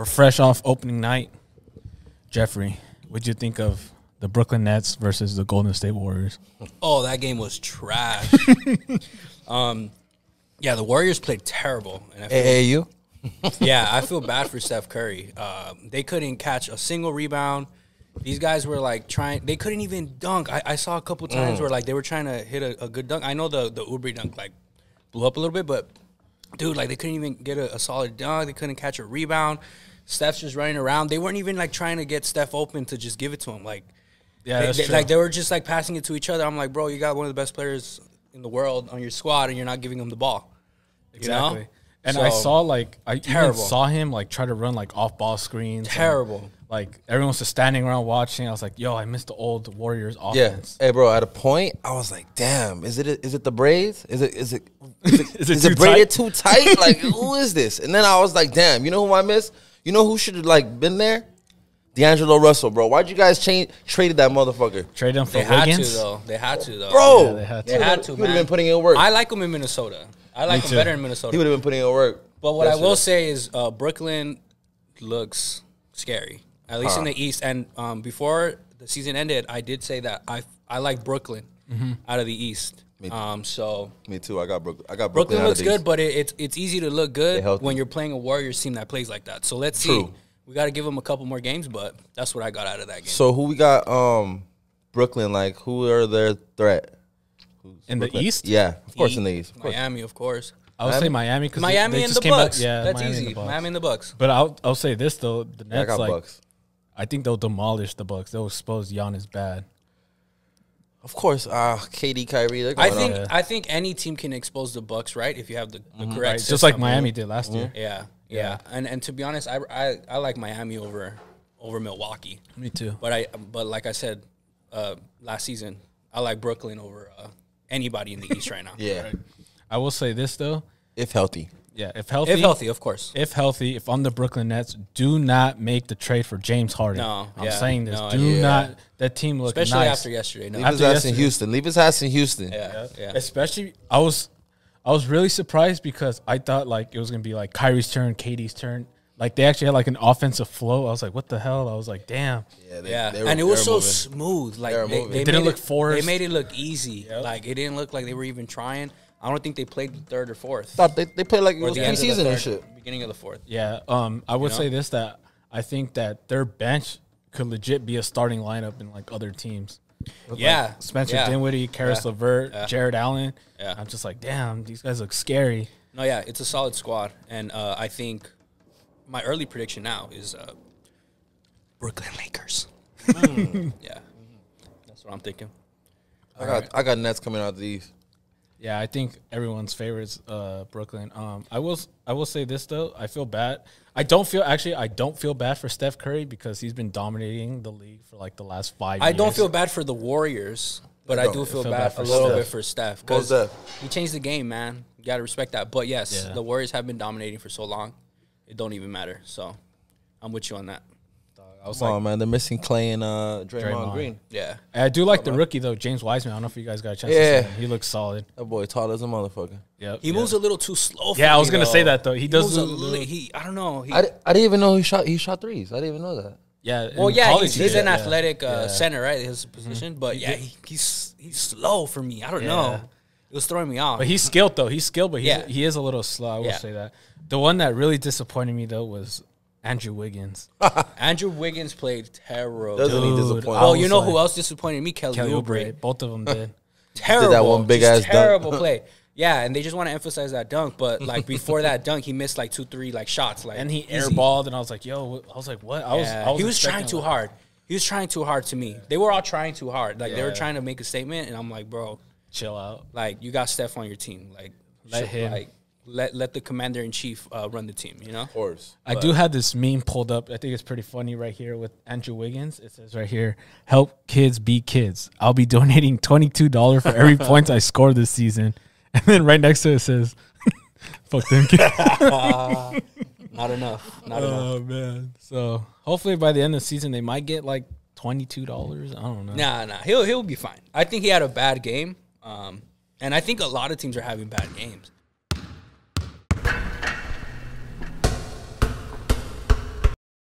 we're fresh off opening night. Jeffrey, what'd you think of the Brooklyn Nets versus the Golden State Warriors? Oh, that game was trash. um, yeah, the Warriors played terrible. And I feel, AAU. yeah, I feel bad for Steph Curry. Um, they couldn't catch a single rebound. These guys were like trying. They couldn't even dunk. I, I saw a couple times where like they were trying to hit a, a good dunk. I know the the Oubre dunk like blew up a little bit, but dude, like they couldn't even get a, a solid dunk. They couldn't catch a rebound. Steph's just running around. They weren't even like trying to get Steph open to just give it to him. Like Yeah, they- that's they- true. like they were just like passing it to each other. I'm like, bro, you got one of the best players in the world on your squad, and you're not giving him the ball. You know? Exactly. And I saw like I terrible. even saw him like try to run like off ball screens. and, terrible. like everyone was just standing around watching. I was like, "Yo, I missed the old Warriors offense. Yeah. offense." Hey, bro. At a point, I was like, "Damn, is it is it the braids? Is it is it is it, Is it is too it braided tight? too tight? Like, who is this?" And then I was like, "Damn, you know who I miss? You know who should have like been there? D'Angelo Russell, bro. Why'd you guys change traded that motherfucker, Trade him for They had to though. They had to though. bro? Yeah, they had They had to. He would have man. been putting in work. I like him in Minnesota. I like Me him too. better in Minnesota. he would have been putting in work. But what I will yesterday. say is uh, Brooklyn looks scary, at least in the East. And um, before the season ended, I did say that I I like Brooklyn Mm-hmm. out of the East. Um, so Me too. I got Brooklyn. I got Brooklyn. Brooklyn looks these. good, but it, it's it's easy to look good when you're playing a Warriors team that plays like that. So let's see. We got to give them a couple more games, but that's what I got out of that game. So who we got? Um, Brooklyn. Like, who are their threat? Who's in the East. Yeah, of course Heat, in the East. Of course. Miami, of course. I would say Miami because Miami they and just the came back- Bucks. yeah, that's Miami easy. the Bucks. Miami and the Bucks. But I'll I'll say this though, the Yeah, I got like Bucks. I think they'll demolish the Bucks. They'll expose Giannis bad. Of course. Ah, KD, Kyrie. They're I going think on. Yeah. I think any team can expose the Bucks, right? If you have the, the correct, Right? Just like. Miami did last year. Yeah, yeah, And and to be honest, I, I I like Miami over over Milwaukee. Me too. But I but like I said uh, last season, I like Brooklyn over uh, anybody in the East right now. Yeah, I will say this though. if healthy. Yeah, if healthy, If healthy, of course. if healthy, if I'm the Brooklyn Nets, do not make the trade for James Harden. No, I'm yeah, saying this. no, do yeah. not. That team looked Especially nice. after yesterday. No. Leave his After ass in. Houston. Leave his ass in Houston. Yeah, yeah. Especially, I was, I was really surprised because I thought like it was gonna be like Kyrie's turn, KD's turn. Like they actually had like an offensive flow. I was like, what the hell? I was like, damn. Yeah, they- Yeah, they were- and it was so moving. smooth. Like They they, they It didn't made look it, forced. They made it look easy. Like it didn't look like they were even trying. I don't think they played the third or fourth. Thought they, they played like it Or was the end of preseason and shit. Beginning of the fourth. Yeah. Um, I would know? say this that I think that their bench could legit be a starting lineup in like other teams. Yeah, Spencer yeah. Dinwiddie, Caris Yeah. LeVert, Yeah. Jarrett Allen. Yeah. I'm just like, damn, these guys look scary. No, yeah, it's a solid squad, and uh, I think my early prediction now is uh, Brooklyn Lakers. yeah, that's what I'm thinking. I got I got Nets coming out of these. Yeah, I think everyone's favorites uh, Brooklyn. Um, I will I will say this though, I feel bad. I don't feel actually I don't feel bad for Steph Curry because he's been dominating the league for like the last five. I years. don't feel bad for the Warriors, but I, don't. do feel, feel bad, bad a little Steph. bit for Steph because that? he changed the game, man. You got to respect that. But yes, Yeah. the Warriors have been dominating for so long, it don't even matter. So I'm with you on that. I was Come like, on, man. They're missing Clay and uh, Draymond, Draymond. Green. Yeah, I do like the rookie though, James Wiseman. I don't know if you guys got a chance. Yeah. to see him. he looks solid. That boy tall as a motherfucker. Yeah, he yeah. moves a little too slow. For Yeah, I was gonna though. say that, though. He does moves a move little- He, I don't know. He, I, di- I didn't even know he shot he shot threes. I didn't even know that. Yeah. well, in yeah, college he's, he he's did, an yeah. athletic uh, Yeah. center, right? His position, but yeah, he, he's he's slow for me. I don't know. Yeah. It was throwing me off. But he's skilled though. He's skilled, but he's, Yeah. he is a little slow. I will Yeah. say that. The one that really disappointed me though was Andrew Wiggins. Andrew Wiggins played terrible. Doesn't he Dude, disappoint? Oh, I Oh, was you know like- who else disappointed me? Kelly, Kelly Oubre. Oubre. Both of them did. Terrible. one big just ass dunk. terrible play. Yeah, and they just want to emphasize that dunk, but like before that dunk, he missed like two, three like shots. Like and he easy. airballed, and I was like, "Yo!" I was like, "What?" I was. Yeah, I was he was expecting, trying too like- hard. He was trying too hard to me. They were all trying too hard. Like they were Yeah. trying to make a statement, and I'm like, bro, Chill out. like you got Steph on your team. Like Let sh- him. Like let let the commander in chief uh, run the team. You know. Of course. I do have this meme pulled up. I think it's pretty funny right here with Andrew Wiggins. It says right here, "Help kids be kids." I'll be donating twenty two dollars for every point I score this season. And then right next to it says, "Fuck them kids." Not enough. Not enough. oh man. So hopefully by the end of the season they might get like twenty two dollars. I don't know. Nah, nah. He'll he'll be fine. I think he had a bad game. Um, and I think a lot of teams are having bad games.